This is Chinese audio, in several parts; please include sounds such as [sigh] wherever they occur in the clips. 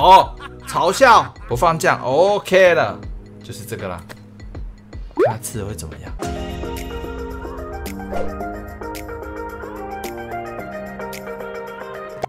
哦，嘲笑不放酱，OK 了，就是这个啦。看他吃的会怎么样？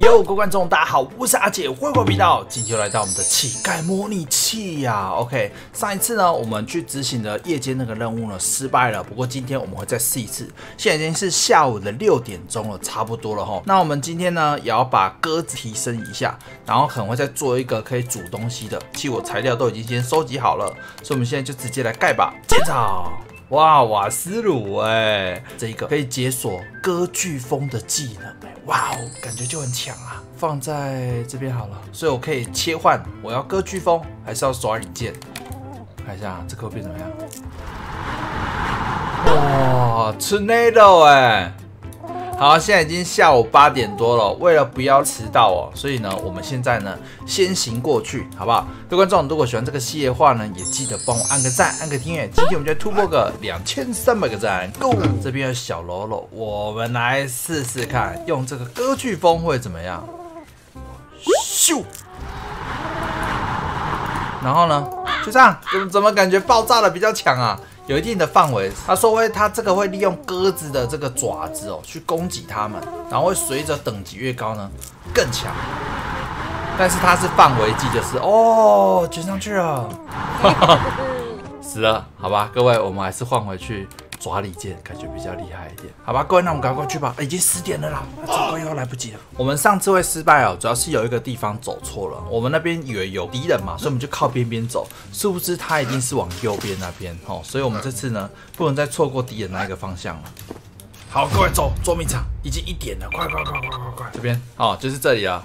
哟，各位观众，大家好，我是阿姐，欢迎频道。今天又来到我们的乞丐模拟器呀。OK，上一次呢，我们去执行的夜间那个任务呢，失败了。不过今天我们会再试一次。现在已经是下午的六点钟了，差不多了哈。那我们今天呢，也要把鸽子提升一下，然后可能会再做一个可以煮东西的。其实我材料都已经先收集好了，所以我们现在就直接来盖吧。建造。哇，瓦斯炉哎，这一个可以解锁歌剧风的技能，哇哦，感觉就很强啊！放在这边好了，所以我可以切换，我要歌剧风还是要耍李剑？看一下这个会变怎么样？哇，tornado 哎！好，现在已经下午八点多了。为了不要迟到哦，所以呢，我们现在呢先行过去，好不好？各位观众，如果喜欢这个系列的话呢，也记得帮我按个赞，按个订阅。今天我们就突破个两千三百个赞，Go！这边有小喽啰，我们来试试看，用这个歌剧风会怎么样？咻！然后呢，就这样，怎怎么感觉爆炸的比较强啊？有一定的范围，他说会，他这个会利用鸽子的这个爪子哦，去攻击他们，然后会随着等级越高呢，更强。但是它是范围技，就是哦，卷上去了，[laughs] 死了，好吧，各位，我们还是换回去。抓李剑感觉比较厉害一点，好吧，各位，那我们赶快去吧，已经十点了啦，走过以后来不及了。我们上次会失败哦，主要是有一个地方走错了，我们那边以为有敌人嘛，所以我们就靠边边走，殊不知他一定是往右边那边哦，所以我们这次呢不能再错过敌人那一个方向了。好，各位走，捉迷藏，已经一点了，快快快快快快，这边哦，就是这里了。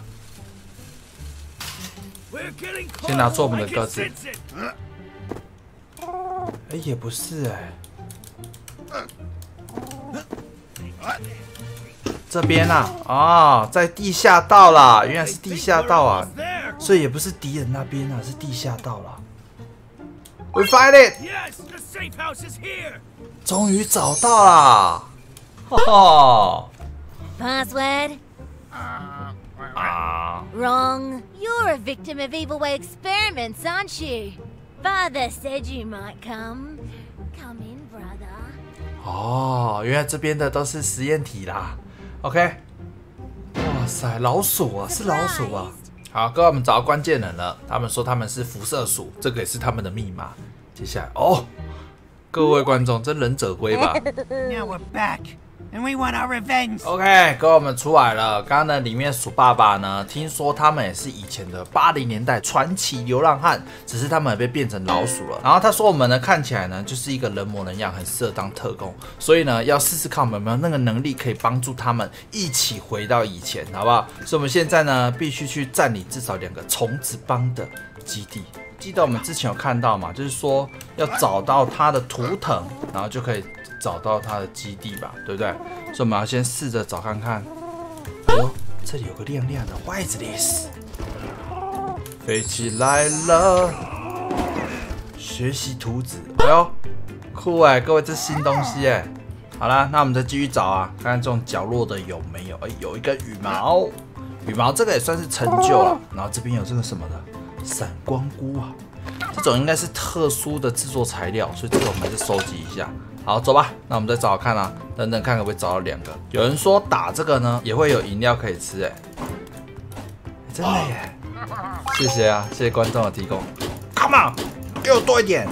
先拿出我们的鸽子，哎，也不是哎。这边啊，啊，在地下道啦，原来是地下道啊，所以也不是敌人那边啊，是地下道啦。We find it！终于找到啦！哈 Password? [laughs] Wrong. You're a victim of evil way experiments, aren't you? Father said you might come. Come in, brother. 哦，原来这边的都是实验体啦。OK，哇塞，老鼠啊，是老鼠啊！好，各位，我们找到关键人了。他们说他们是辐射鼠，这个也是他们的密码。接下来，哦，各位观众，这忍者龟吧。[laughs] We want our revenge. OK，哥，我们出来了。刚刚呢，里面鼠爸爸呢，听说他们也是以前的八零年代传奇流浪汉，只是他们也被变成老鼠了。然后他说我们呢，看起来呢，就是一个人模人样，很适合当特工。所以呢，要试试看我们有没有那个能力，可以帮助他们一起回到以前，好不好？所以我们现在呢，必须去占领至少两个虫子帮的基地。记得我们之前有看到嘛，就是说要找到他的图腾，然后就可以。找到他的基地吧，对不对？所以我们要先试着找看看。哦，这里有个亮亮的 wireless，飞起来了。学习图纸，哎呦，酷哎！各位，这新东西哎。好啦，那我们再继续找啊，看看这种角落的有没有？哎，有一根羽毛，羽毛这个也算是成就了。然后这边有这个什么的闪光菇啊，这种应该是特殊的制作材料，所以这个我们还是收集一下。好，走吧。那我们再找找看啊，等等看可不可以找到两个。有人说打这个呢，也会有饮料可以吃，哎，真的耶！谢谢啊，谢谢观众的提供。Come on，给我多一点，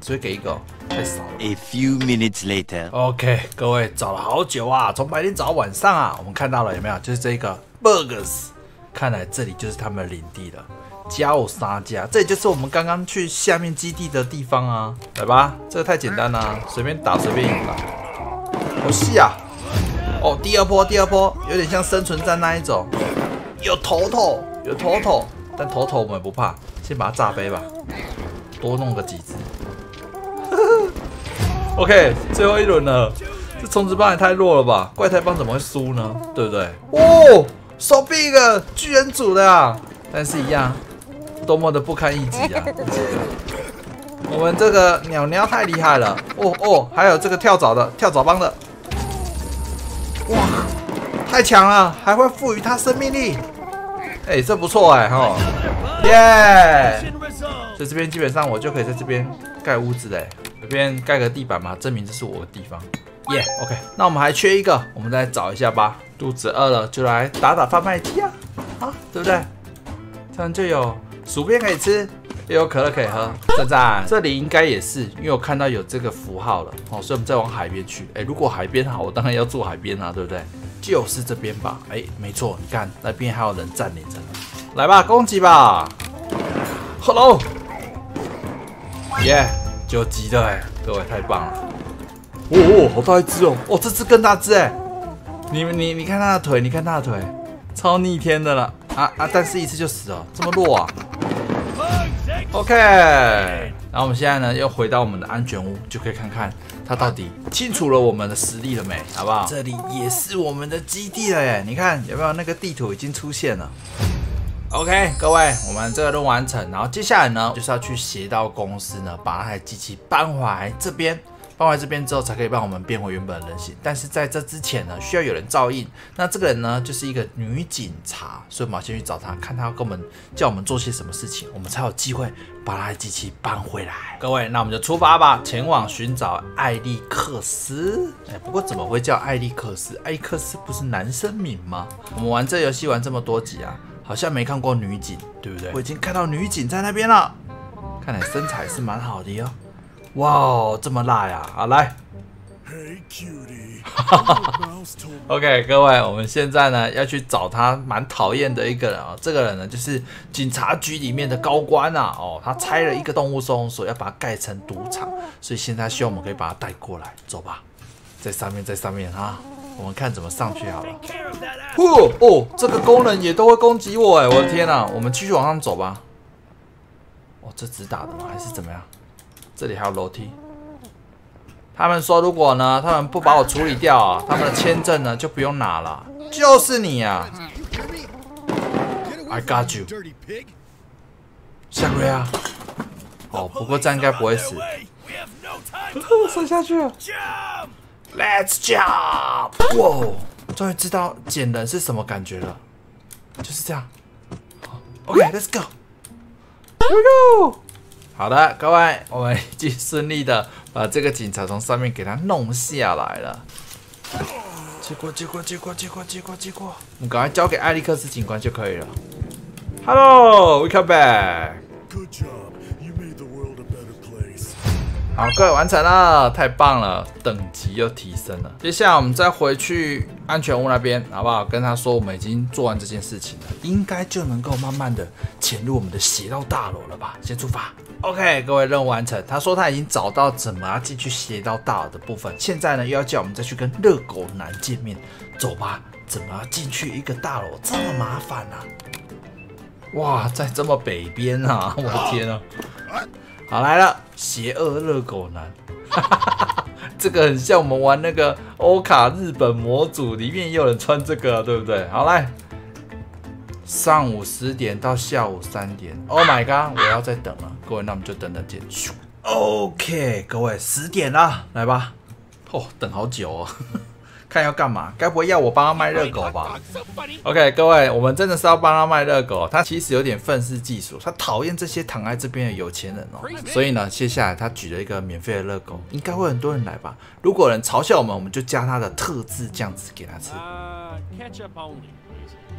只会给一个，太少了。A few minutes later，OK，各位找了好久啊，从白天找到晚上啊，我们看到了有没有？就是这个 Burgers，看来这里就是他们的领地了。加我杀加，这就是我们刚刚去下面基地的地方啊！来吧，这个太简单了，随便打随便赢吧。好戏啊！哦，第二波，第二波，有点像生存战那一种，有头头，有头头，但头头我们不怕，先把它炸飞吧，多弄个几只。[laughs] OK，最后一轮了，这虫子棒也太弱了吧？怪胎帮怎么会输呢？对不对？哦，so big，巨人组的啊！但是一样。多么的不堪一击啊！我们这个鸟鸟太厉害了哦哦，还有这个跳蚤的跳蚤帮的，哇，太强了，还会赋予它生命力。哎，这不错哎，哈，耶！所以这边基本上我就可以在这边盖屋子嘞，这边盖个地板嘛，证明这是我的地方。耶，OK，那我们还缺一个，我们再找一下吧。肚子饿了就来打打贩卖机啊，啊，对不对？这样就有薯片可以吃，又有可乐可以喝。赞赞，这里应该也是，因为我看到有这个符号了，哦，所以我们再往海边去。哎，如果海边好，我当然要住海边啊，对不对？就是这边吧？哎，没错，你看那边还有人占领着呢。来吧，攻击吧！Hello，耶，九级的哎，各位太棒了！哦，好大一只哦！哦，这只更大只哎！你们你你看它的腿，你看它的腿，超逆天的了啊啊！但是一次就死了，这么弱啊！OK，然后我们现在呢又回到我们的安全屋，就可以看看他到底清除了我们的实力了没，好不好？这里也是我们的基地了耶！你看有没有那个地图已经出现了？OK，各位，我们这个任务完成，然后接下来呢，就是要去邪道公司呢，把那台机器搬回来这边，搬回来这边之后，才可以帮我们变回原本的人形。但是在这之前呢，需要有人照应。那这个人呢，就是一个女警察，所以我们要先去找她，看她要跟我们叫我们做些什么事情，我们才有机会把她的机器搬回来。各位，那我们就出发吧，前往寻找艾利克斯。哎，不过怎么会叫艾利克斯？艾利克斯不是男生名吗？我们玩这游戏玩这么多集啊。好像没看过女警，对不对？我已经看到女警在那边了，看来身材是蛮好的哟。哇哦，这么辣呀！好来。[laughs] OK，各位，我们现在呢要去找他蛮讨厌的一个人啊。这个人呢就是警察局里面的高官啊。哦，他拆了一个动物收容所，要把它盖成赌场，所以现在希望我们可以把他带过来。走吧，在上面，在上面啊。我们看怎么上去好了。哦哦，这个工人也都会攻击我哎！我的天哪，我们继续往上走吧。哦，这直打的吗？还是怎么样？这里还有楼梯。他们说，如果呢，他们不把我处理掉啊，他们的签证呢就不用拿了。就是你啊！I got you。下跪啊！哦，不过这样应该不会死。摔下去了。Let's jump！哇，终于知道捡人是什么感觉了，就是这样。OK，Let's go。Go！好的，各位，我们已经顺利的把这个警察从上面给他弄下来了。接过，接过，接过，接过，接过，接过。我们赶快交给艾利克斯警官就可以了。Hello，we come back。Good job. 好，各位完成了，太棒了，等级又提升了。接下来我们再回去安全屋那边，好不好？跟他说我们已经做完这件事情了，应该就能够慢慢的潜入我们的邪道大楼了吧？先出发。OK，各位任务完成。他说他已经找到怎么进去邪道大楼的部分，现在呢又要叫我们再去跟热狗男见面。走吧，怎么进去一个大楼这么麻烦呢？哇，在这么北边啊！我的天啊！好来了，邪恶热狗男，[laughs] 这个很像我们玩那个欧卡日本模组里面也有人穿这个，对不对？好来，上午十点到下午三点，Oh my god，我要再等了，各位，那我们就等等见。OK，各位十点了，来吧。哦，等好久哦。看要干嘛？该不会要我帮他卖热狗吧？OK，各位，我们真的是要帮他卖热狗。他其实有点愤世嫉俗，他讨厌这些躺在这边的有钱人哦。所以呢，接下来他举了一个免费的热狗，应该会很多人来吧？如果人嘲笑我们，我们就加他的特制酱汁给他吃。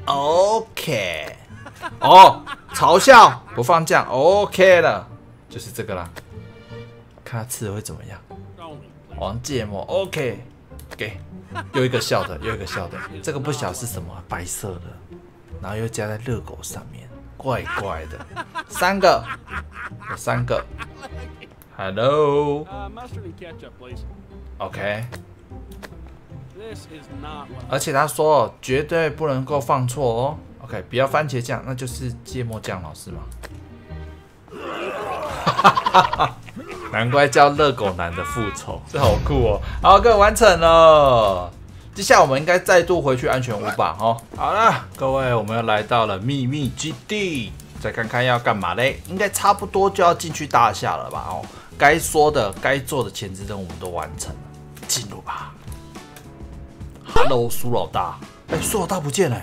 OK，哦，嘲笑不放酱，OK 了，就是这个啦。看他吃的会怎么样？王芥末，OK，给。[laughs] 又一个笑的，又一个笑的，这个不晓是什么，白色的，然后又加在热狗上面，怪怪的。三个，有三个。Hello，OK。而且他说绝对不能够放错哦。OK，不要番茄酱，那就是芥末酱，老师吗？[laughs] 难怪叫热狗男的复仇，[laughs] 这好酷哦！好，各位完成了。接下来我们应该再度回去安全屋吧？哦，好了，各位，我们又来到了秘密基地，再看看要干嘛嘞？应该差不多就要进去大厦了吧？哦，该说的、该做的前置任务我们都完成了，进入吧。Hello，苏老大，哎，苏老大不见了。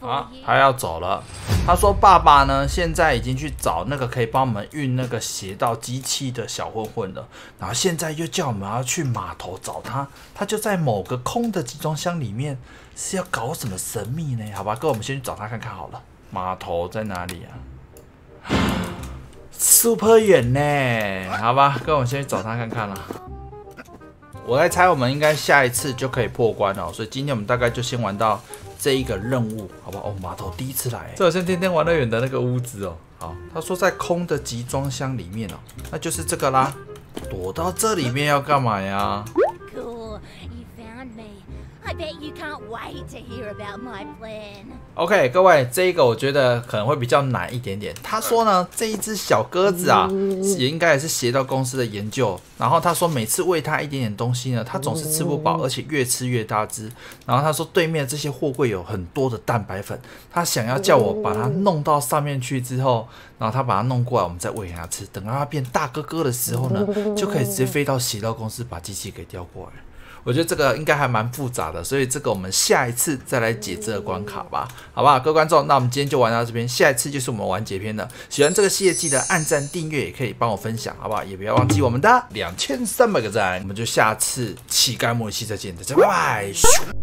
啊，他要走了。他说：“爸爸呢，现在已经去找那个可以帮我们运那个邪道机器的小混混了。然后现在又叫我们要去码头找他，他就在某个空的集装箱里面，是要搞什么神秘呢？好吧，哥，我们先去找他看看好了。码头在哪里啊？[laughs] super 远呢？好吧，哥，我们先去找他看看了。我来猜，我们应该下一次就可以破关了，所以今天我们大概就先玩到。”这一个任务，好不好？哦，码头第一次来，这好像天天玩乐园的那个屋子哦。好，他说在空的集装箱里面哦，那就是这个啦。躲到这里面要干嘛呀？OK，各位，这一个我觉得可能会比较难一点点。他说呢，这一只小鸽子啊，也应该也是邪道公司的研究。然后他说，每次喂它一点点东西呢，它总是吃不饱，而且越吃越大只。然后他说，对面这些货柜有很多的蛋白粉，他想要叫我把它弄到上面去之后，然后他把它弄过来，我们再喂它吃。等到它变大哥哥的时候呢，就可以直接飞到邪道公司把机器给调过来。我觉得这个应该还蛮复杂的，所以这个我们下一次再来解这个关卡吧，好不好？各位观众，那我们今天就玩到这边，下一次就是我们完结篇了。喜欢这个系列，记得按赞、订阅，也可以帮我分享，好不好？也不要忘记我们的两千三百个赞，我们就下次乞丐模式再见，大家拜拜。